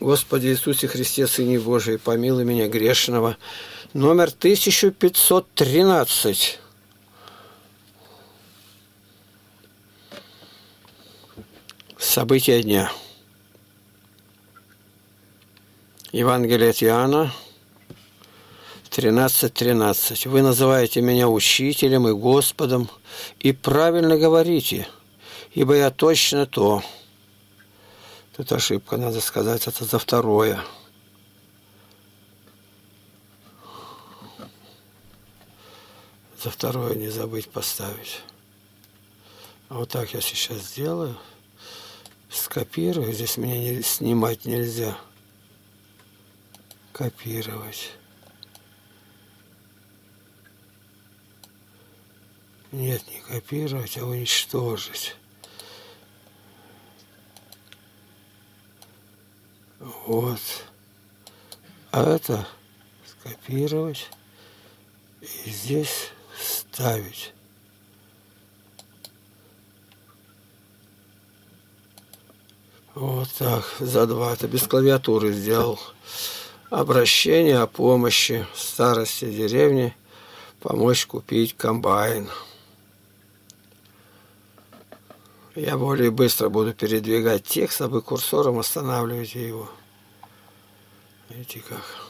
Господи Иисусе Христе, Сыне Божий, помилуй меня грешного. Номер 1513. События дня. Евангелие от Иоанна, 13.13. 13. «Вы называете меня учителем и Господом, и правильно говорите, ибо я точно то». Тут ошибка, надо сказать, это за второе. За второе не забыть поставить. А вот так я сейчас сделаю. Скопирую. Здесь мне не, снимать нельзя. Копировать. Нет, не копировать, а уничтожить. Вот. А это скопировать и здесь ставить. Вот так, за два. Это без клавиатуры сделал. Обращение о помощи старости деревни. Помочь купить комбайн. Я более быстро буду передвигать текст, а вы курсором останавливаете его. Видите как?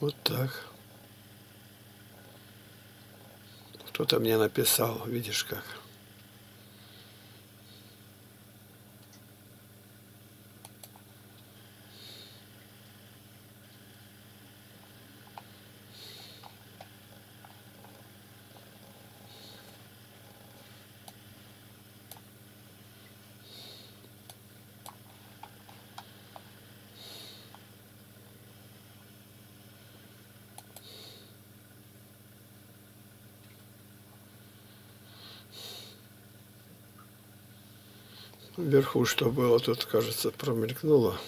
Вот так. Кто-то мне написал, видишь как. Вверху что было, тут, кажется, промелькнуло.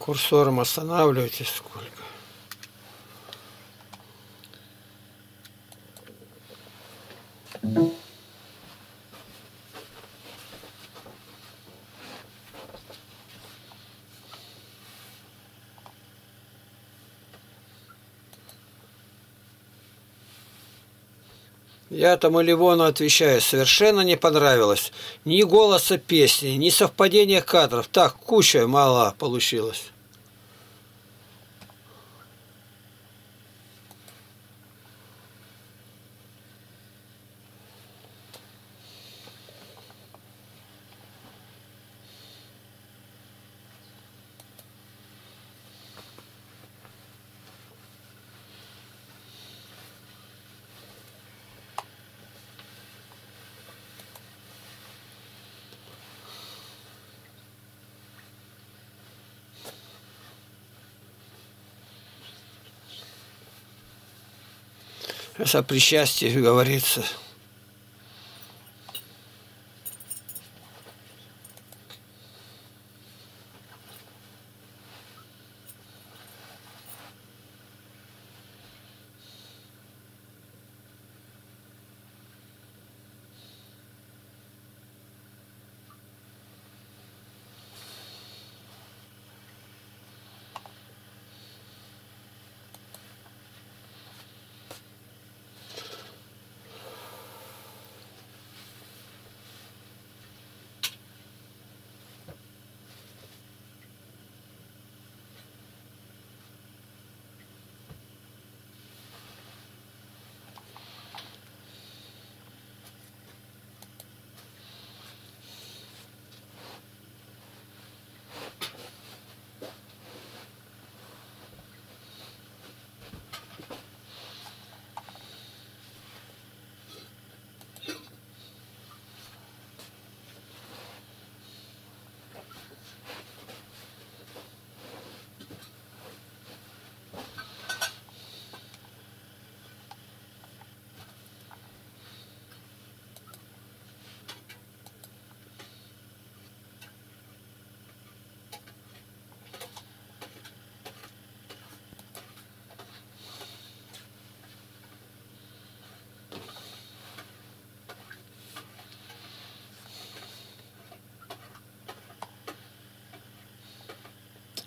Курсором останавливайтесь Я тому Ливону отвечаю, совершенно не понравилось. Ни голоса песни, ни совпадения кадров. Так, куча мала получилось. О причастии говорится.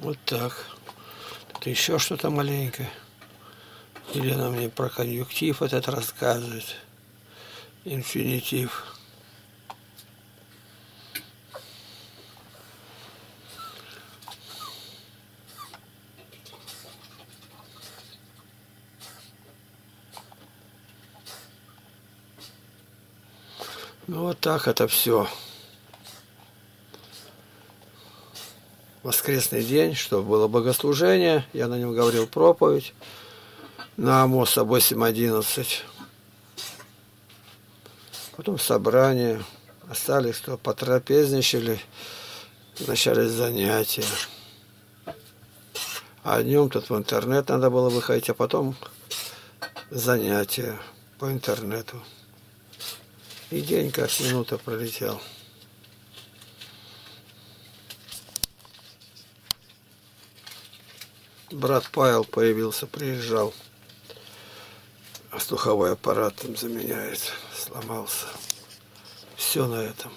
Вот так. Тут еще что-то маленькое. Елена мне про конъюнктив этот рассказывает. Инфинитив. Ну вот так это все. Воскресный день, чтобы было богослужение. Я на нем говорил проповедь на Амоса 8.11. Потом собрание. Остались, кто потрапезничали, начались занятия. А днем тут в интернет надо было выходить, а потом занятия по интернету. И день как минута пролетел. Брат Павел появился, приезжал. А слуховой аппарат там заменяет, сломался. Все на этом.